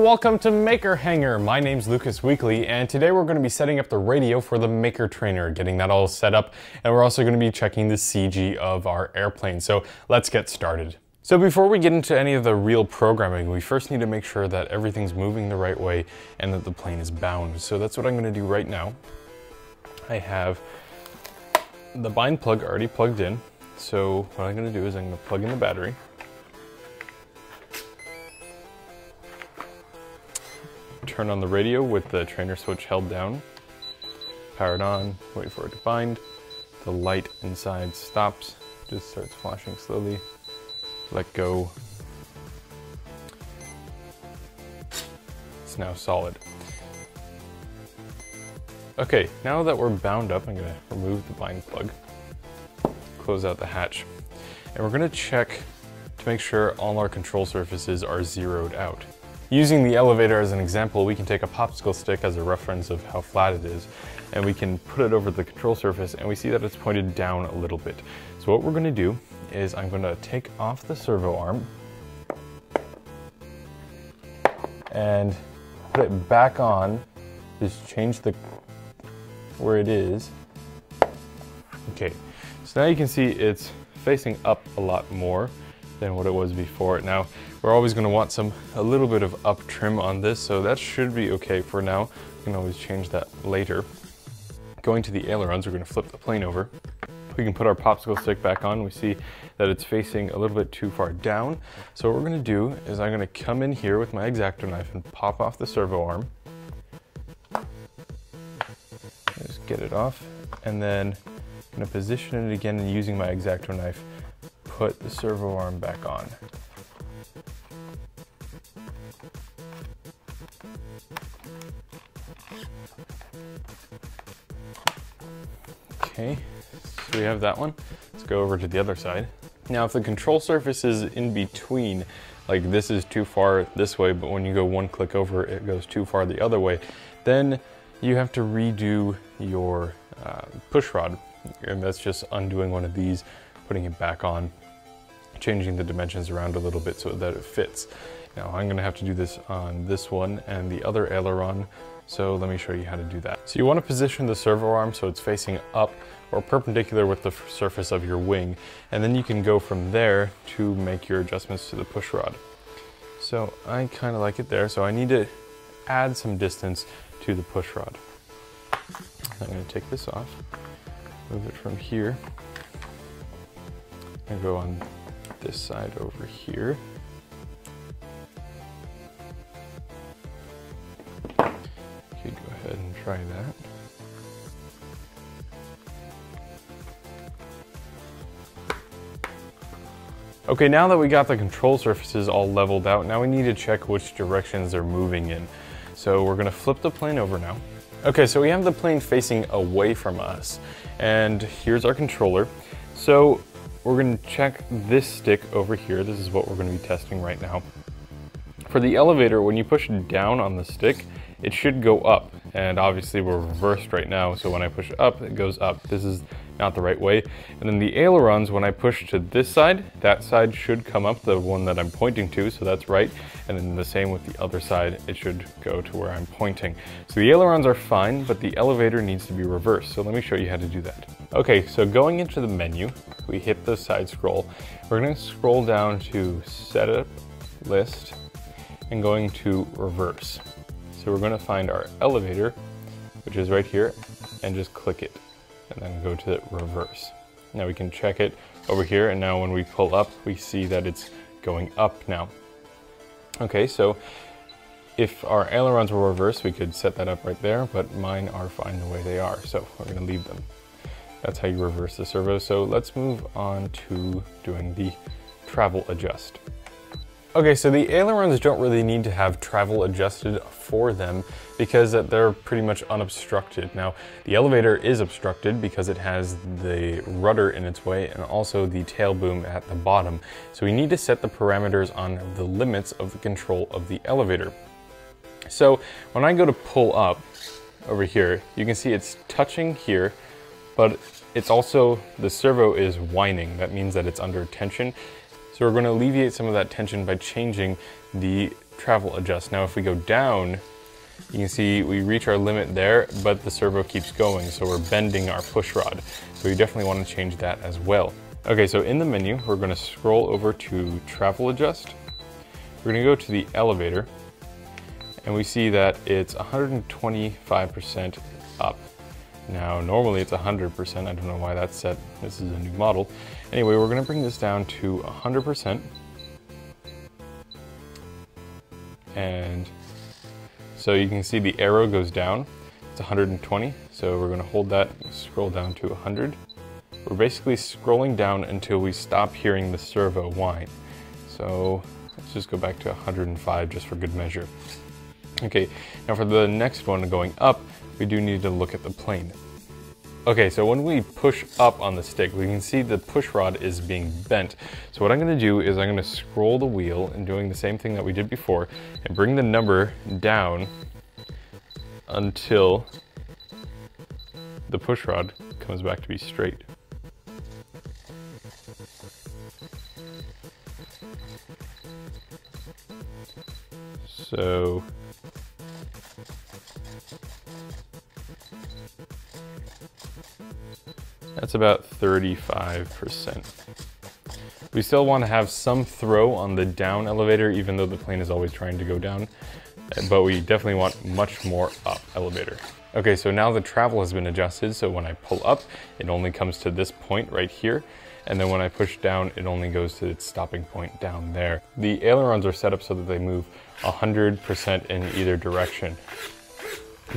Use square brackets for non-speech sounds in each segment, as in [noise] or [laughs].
Welcome to Maker Hangar. My name's Lucas Weakley and today we're going to be setting up the radio for the Maker Trainer, getting that all set up, and we're also going to be checking the CG of our airplane. So let's get started. So before we get into any of the real programming, we first need to make sure that everything's moving the right way and that the plane is bound. So that's what I'm going to do right now. I have the bind plug already plugged in. So what I'm going to do is I'm going to plug in the battery. Turn on the radio with the trainer switch held down. Power it on, wait for it to bind. The light inside stops, just starts flashing slowly. Let go. It's now solid. Okay, now that we're bound up, I'm gonna remove the bind plug, close out the hatch, and we're gonna check to make sure all our control surfaces are zeroed out. Using the elevator as an example, we can take a popsicle stick as a reference of how flat it is, and we can put it over the control surface and we see that it's pointed down a little bit. So what we're gonna do is I'm gonna take off the servo arm and put it back on, just change the where it is. Okay, so now you can see it's facing up a lot more than what it was before. Now, we're always gonna want some, a little bit of up trim on this, so that should be okay for now. We can always change that later. Going to the ailerons, we're gonna flip the plane over. We can put our popsicle stick back on. We see that it's facing a little bit too far down. So what we're gonna do is I'm gonna come in here with my X-Acto knife and pop off the servo arm. Just get it off. And then I'm gonna position it again and using my X-Acto knife, put the servo arm back on. Okay, so we have that one. Let's go over to the other side. Now if the control surface is in between, like this is too far this way, but when you go one click over, it goes too far the other way, then you have to redo your uh, push rod. And that's just undoing one of these, putting it back on, changing the dimensions around a little bit so that it fits. Now I'm gonna have to do this on this one and the other aileron so let me show you how to do that. So you want to position the servo arm so it's facing up or perpendicular with the surface of your wing. And then you can go from there to make your adjustments to the push rod. So I kind of like it there. So I need to add some distance to the push rod. I'm going to take this off, move it from here, and go on this side over here. Try that. Okay, now that we got the control surfaces all leveled out, now we need to check which directions they're moving in. So we're gonna flip the plane over now. Okay, so we have the plane facing away from us, and here's our controller. So we're gonna check this stick over here. This is what we're gonna be testing right now. For the elevator, when you push down on the stick, it should go up. And obviously we're reversed right now, so when I push up, it goes up. This is not the right way. And then the ailerons, when I push to this side, that side should come up, the one that I'm pointing to, so that's right. And then the same with the other side, it should go to where I'm pointing. So the ailerons are fine, but the elevator needs to be reversed. So let me show you how to do that. Okay, so going into the menu, we hit the side scroll. We're gonna scroll down to setup, list, and going to reverse. So we're gonna find our elevator, which is right here, and just click it, and then go to the reverse. Now we can check it over here, and now when we pull up, we see that it's going up now. Okay, so if our ailerons were reversed, we could set that up right there, but mine are fine the way they are, so we're gonna leave them. That's how you reverse the servo. So let's move on to doing the travel adjust. Okay, so the ailerons don't really need to have travel adjusted for them because they're pretty much unobstructed. Now, the elevator is obstructed because it has the rudder in its way and also the tail boom at the bottom. So we need to set the parameters on the limits of the control of the elevator. So when I go to pull up over here, you can see it's touching here, but it's also, the servo is whining. That means that it's under tension so we're going to alleviate some of that tension by changing the travel adjust. Now if we go down, you can see we reach our limit there, but the servo keeps going, so we're bending our push rod. So you definitely want to change that as well. Okay, so in the menu, we're gonna scroll over to travel adjust. We're gonna go to the elevator, and we see that it's 125% up. Now, normally it's 100%. I don't know why that's set. This is a new model. Anyway, we're gonna bring this down to 100%. And so you can see the arrow goes down. It's 120. So we're gonna hold that, scroll down to 100. We're basically scrolling down until we stop hearing the servo whine. So let's just go back to 105 just for good measure. Okay, now for the next one going up, we do need to look at the plane. Okay, so when we push up on the stick, we can see the push rod is being bent. So what I'm gonna do is I'm gonna scroll the wheel and doing the same thing that we did before and bring the number down until the push rod comes back to be straight. So That's about 35%. We still want to have some throw on the down elevator, even though the plane is always trying to go down, but we definitely want much more up elevator. Okay, so now the travel has been adjusted, so when I pull up, it only comes to this point right here, and then when I push down, it only goes to its stopping point down there. The ailerons are set up so that they move 100% in either direction.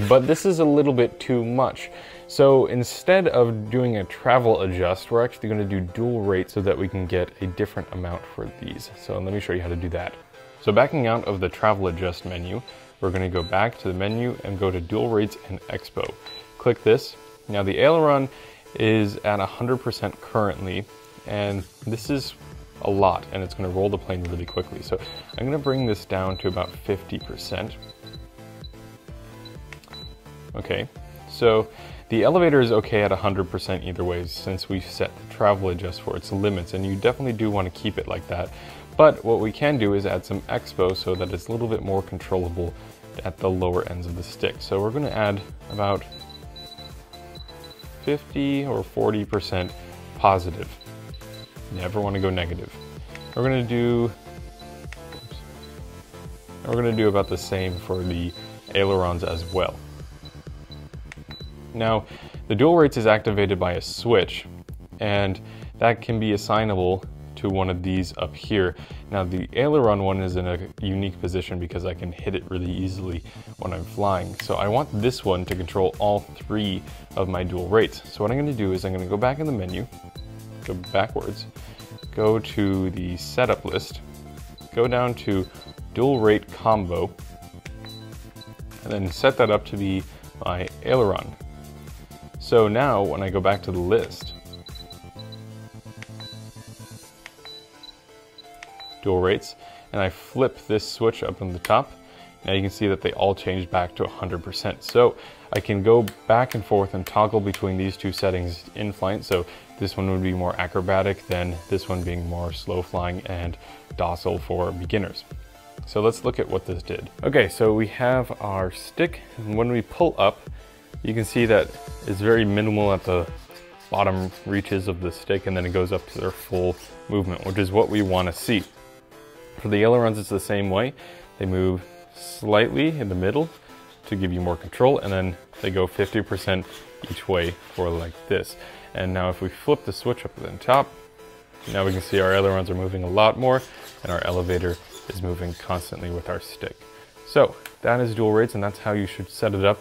But this is a little bit too much. So instead of doing a travel adjust, we're actually gonna do dual rate so that we can get a different amount for these. So let me show you how to do that. So backing out of the travel adjust menu, we're gonna go back to the menu and go to dual rates and expo. Click this. Now the aileron is at 100% currently, and this is a lot, and it's gonna roll the plane really quickly. So I'm gonna bring this down to about 50%. Okay, so the elevator is okay at 100% either way since we've set the travel adjust for its limits and you definitely do want to keep it like that. But what we can do is add some expo so that it's a little bit more controllable at the lower ends of the stick. So we're going to add about 50 or 40% positive. Never want to go negative. We're going to do oops, we're going to do about the same for the ailerons as well. Now, the dual rates is activated by a switch, and that can be assignable to one of these up here. Now the aileron one is in a unique position because I can hit it really easily when I'm flying. So I want this one to control all three of my dual rates. So what I'm gonna do is I'm gonna go back in the menu, go backwards, go to the setup list, go down to dual rate combo, and then set that up to be my aileron. So now when I go back to the list, dual rates, and I flip this switch up on the top, now you can see that they all change back to 100%. So I can go back and forth and toggle between these two settings in flight. So this one would be more acrobatic than this one being more slow flying and docile for beginners. So let's look at what this did. Okay, so we have our stick, and when we pull up, you can see that it's very minimal at the bottom reaches of the stick and then it goes up to their full movement, which is what we want to see. For the ailerons, it's the same way. They move slightly in the middle to give you more control and then they go 50% each way for like this. And now if we flip the switch up at the top, now we can see our ailerons are moving a lot more and our elevator is moving constantly with our stick. So that is dual rates and that's how you should set it up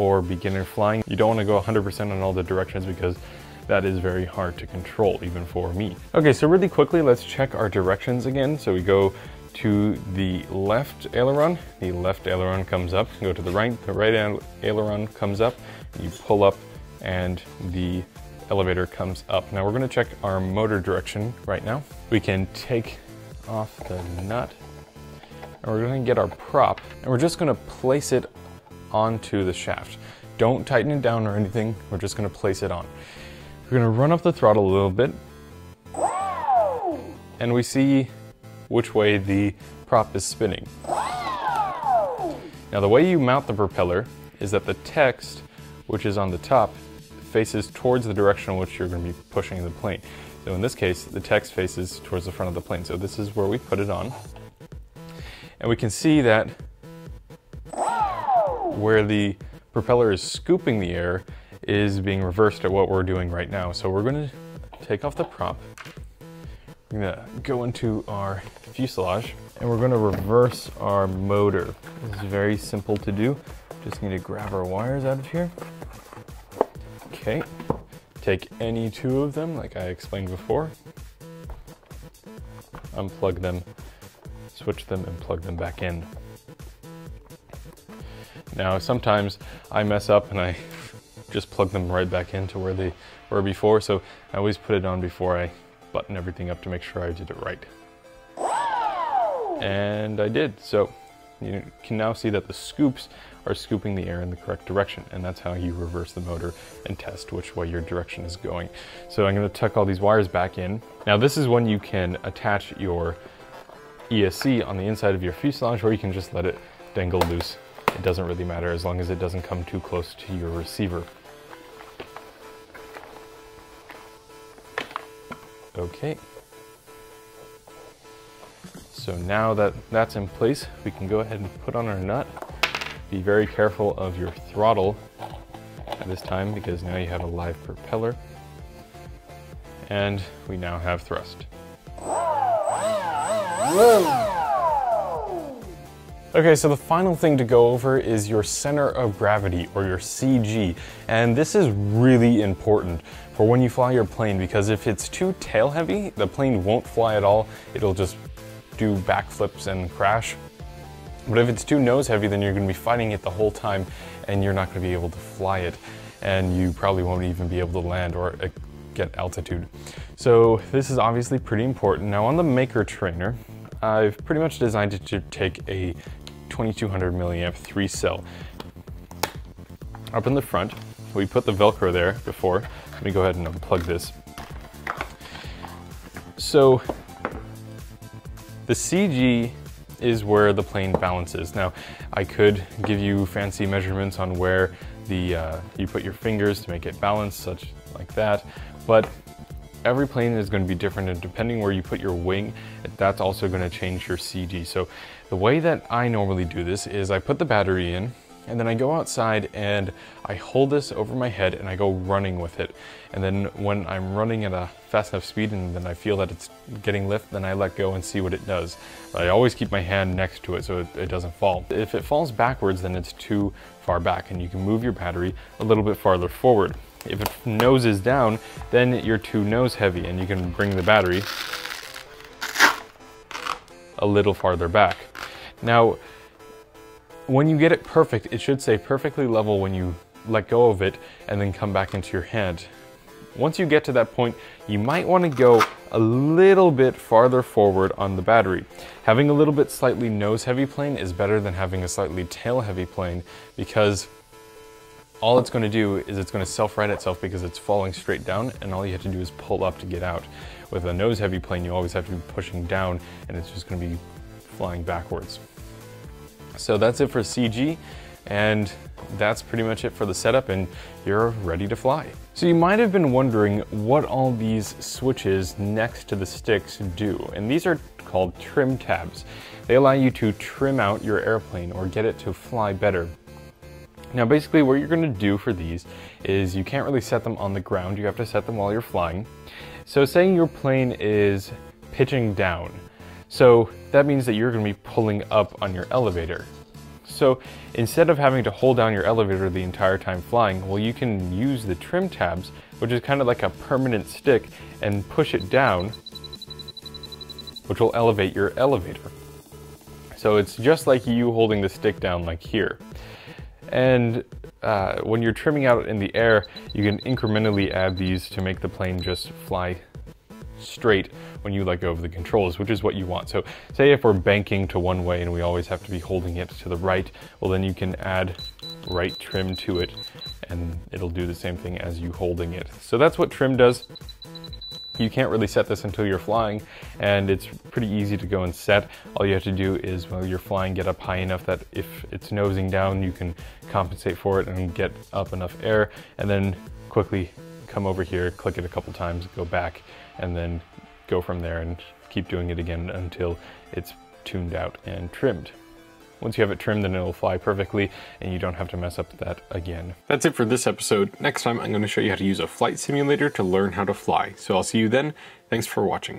for beginner flying. You don't want to go 100% on all the directions because that is very hard to control, even for me. Okay, so really quickly, let's check our directions again. So we go to the left aileron, the left aileron comes up, go to the right, the right aileron comes up, you pull up and the elevator comes up. Now we're gonna check our motor direction right now. We can take off the nut and we're gonna get our prop and we're just gonna place it onto the shaft. Don't tighten it down or anything, we're just gonna place it on. We're gonna run up the throttle a little bit, and we see which way the prop is spinning. Now the way you mount the propeller is that the text, which is on the top, faces towards the direction in which you're going to be pushing the plane. So in this case, the text faces towards the front of the plane. So this is where we put it on. And we can see that where the propeller is scooping the air is being reversed at what we're doing right now. So we're going to take off the prop. We're to go into our fuselage and we're going to reverse our motor. This is very simple to do. Just need to grab our wires out of here. Okay, take any two of them like I explained before, unplug them, switch them and plug them back in. Now sometimes I mess up and I [laughs] just plug them right back into where they were before, so I always put it on before I button everything up to make sure I did it right. And I did, so you can now see that the scoops are scooping the air in the correct direction. And that's how you reverse the motor and test which way your direction is going. So I'm gonna tuck all these wires back in. Now this is when you can attach your ESC on the inside of your fuselage or you can just let it dangle loose. It doesn't really matter as long as it doesn't come too close to your receiver. Okay. So now that that's in place, we can go ahead and put on our nut. Be very careful of your throttle at this time because now you have a live propeller. And we now have thrust. Okay, so the final thing to go over is your center of gravity or your CG. And this is really important for when you fly your plane because if it's too tail heavy, the plane won't fly at all. It'll just do backflips and crash. But if it's too nose heavy, then you're gonna be fighting it the whole time and you're not gonna be able to fly it. And you probably won't even be able to land or uh, get altitude. So this is obviously pretty important. Now on the Maker Trainer, I've pretty much designed it to take a 2200 milliamp three cell. Up in the front, we put the Velcro there before. Let me go ahead and unplug this. So the CG is where the plane balances. Now, I could give you fancy measurements on where the uh, you put your fingers to make it balance, such like that, but every plane is going to be different and depending where you put your wing, that's also going to change your CG. So the way that I normally do this is I put the battery in, and then I go outside and I hold this over my head and I go running with it. And then when I'm running at a fast enough speed and then I feel that it's getting lift, then I let go and see what it does. I always keep my hand next to it so it, it doesn't fall. If it falls backwards, then it's too far back and you can move your battery a little bit farther forward. If it noses down, then you're too nose heavy and you can bring the battery a little farther back. Now, when you get it perfect, it should say perfectly level when you let go of it and then come back into your hand. Once you get to that point, you might want to go a little bit farther forward on the battery. Having a little bit slightly nose heavy plane is better than having a slightly tail heavy plane because all it's going to do is it's going to self-right itself because it's falling straight down and all you have to do is pull up to get out. With a nose heavy plane, you always have to be pushing down and it's just going to be flying backwards. So that's it for CG and that's pretty much it for the setup and you're ready to fly. So you might have been wondering what all these switches next to the sticks do. And these are called trim tabs. They allow you to trim out your airplane or get it to fly better. Now basically what you're gonna do for these is you can't really set them on the ground, you have to set them while you're flying. So saying your plane is pitching down, so that means that you're gonna be pulling up on your elevator. So instead of having to hold down your elevator the entire time flying, well you can use the trim tabs, which is kind of like a permanent stick, and push it down, which will elevate your elevator. So it's just like you holding the stick down like here. And uh, when you're trimming out in the air, you can incrementally add these to make the plane just fly straight when you let go of the controls, which is what you want. So say if we're banking to one way and we always have to be holding it to the right, well then you can add right trim to it and it'll do the same thing as you holding it. So that's what trim does. You can't really set this until you're flying, and it's pretty easy to go and set. All you have to do is while you're flying, get up high enough that if it's nosing down, you can compensate for it and get up enough air, and then quickly come over here, click it a couple times, go back, and then go from there and keep doing it again until it's tuned out and trimmed. Once you have it trimmed, then it'll fly perfectly and you don't have to mess up that again. That's it for this episode. Next time, I'm going to show you how to use a flight simulator to learn how to fly. So I'll see you then. Thanks for watching.